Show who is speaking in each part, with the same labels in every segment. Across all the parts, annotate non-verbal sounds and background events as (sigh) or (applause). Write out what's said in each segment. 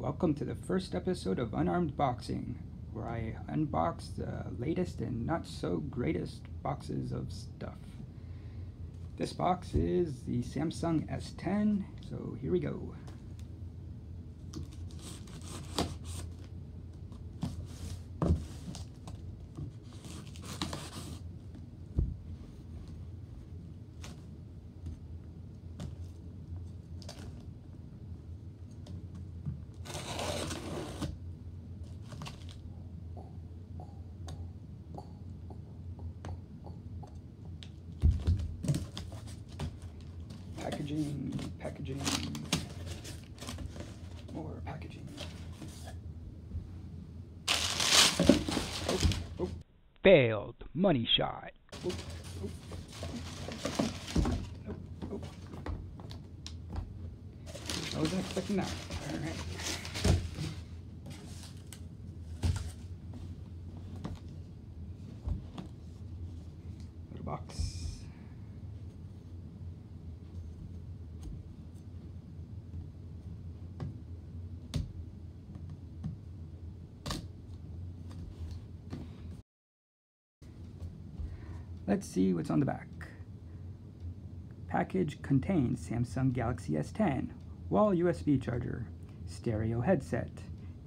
Speaker 1: Welcome to the first episode of Unarmed Boxing, where I unbox the latest and not so greatest boxes of stuff. This box is the Samsung S10, so here we go. Packaging, packaging, more packaging. Oh, oh. Failed money shot. Oh. I wasn't expecting that. All right. Little box. Let's see what's on the back. Package contains Samsung Galaxy S10, wall USB charger, stereo headset,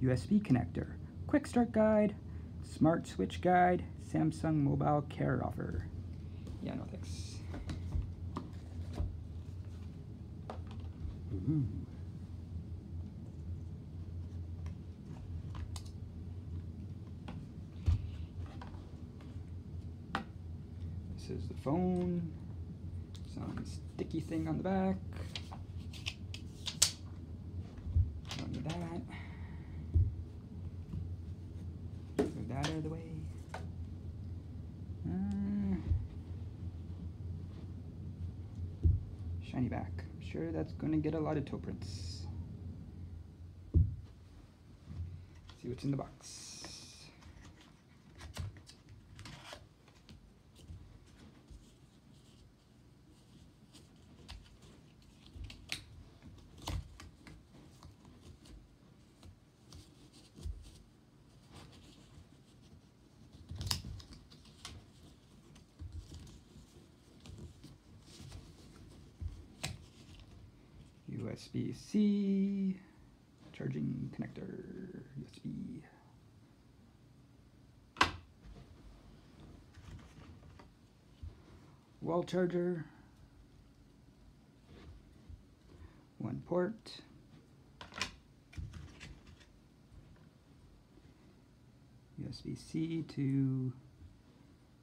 Speaker 1: USB connector, quick start guide, smart switch guide, Samsung mobile care offer. Yeah, no thanks. Ooh. This is the phone. Some sticky thing on the back. Don't need that. Move that out of the way. Uh, shiny back. I'm sure that's going to get a lot of toe prints. See what's in the box. USB-C, charging connector, USB. Wall charger, one port, USB-C to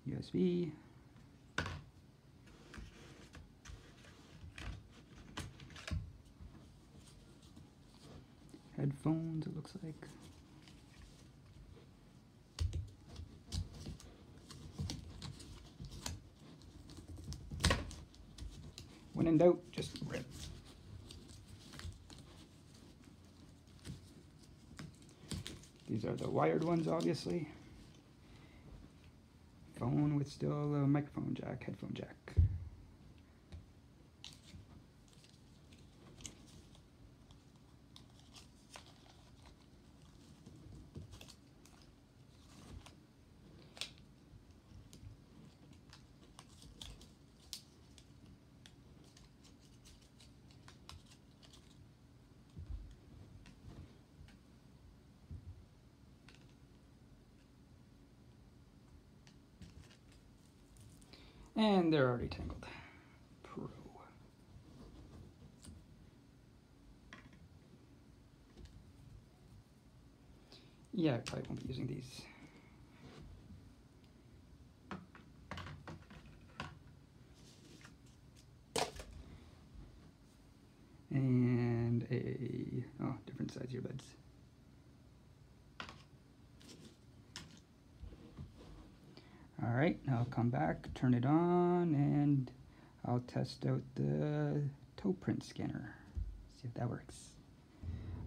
Speaker 1: USB. Headphones, it looks like. When in doubt, just rip. These are the wired ones, obviously. Phone with still a microphone jack, headphone jack. And they're already tangled. Pro. Yeah, I probably won't be using these. And a, oh, different size earbuds. All right, I'll come back, turn it on, and I'll test out the toe print scanner. See if that works.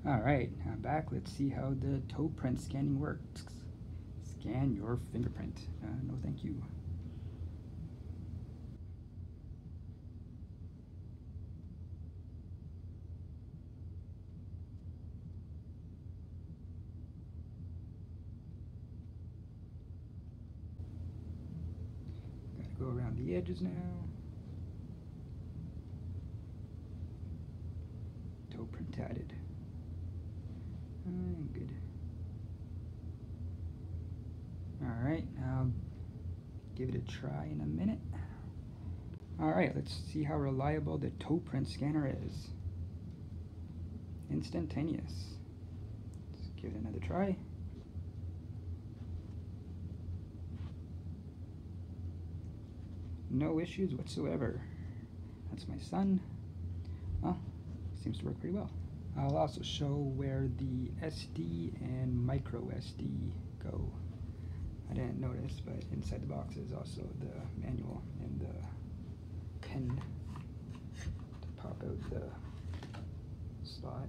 Speaker 1: All right, I'm back. Let's see how the toe print scanning works. Scan your fingerprint. Uh, no, thank you. The edges now. Toe print added. Uh, good. Alright, I'll give it a try in a minute. Alright, let's see how reliable the toe print scanner is. Instantaneous. Let's give it another try. No issues whatsoever. That's my son. Well, seems to work pretty well. I'll also show where the SD and micro SD go. I didn't notice, but inside the box is also the manual and the pin to pop out the slot.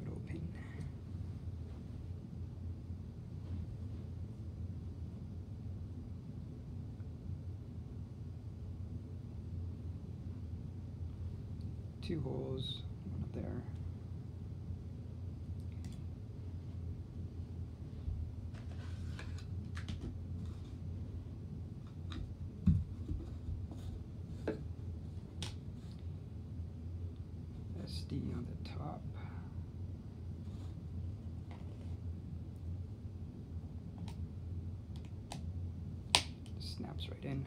Speaker 1: Little pin. Two holes, one up there. SD on the top. Snaps right in.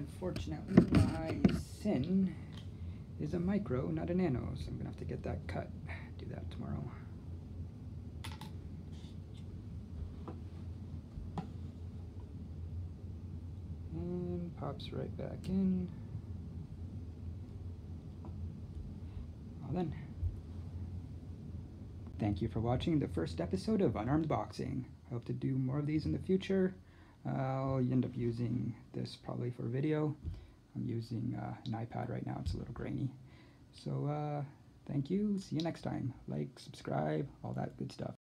Speaker 1: Unfortunately, my SIM is a micro, not a nano, so I'm gonna have to get that cut. (sighs) Do that tomorrow. And pops right back in. Well then. Thank you for watching the first episode of Unarmed Boxing. I hope to do more of these in the future. I'll end up using this probably for video. I'm using uh, an iPad right now, it's a little grainy. So uh, thank you, see you next time. Like, subscribe, all that good stuff.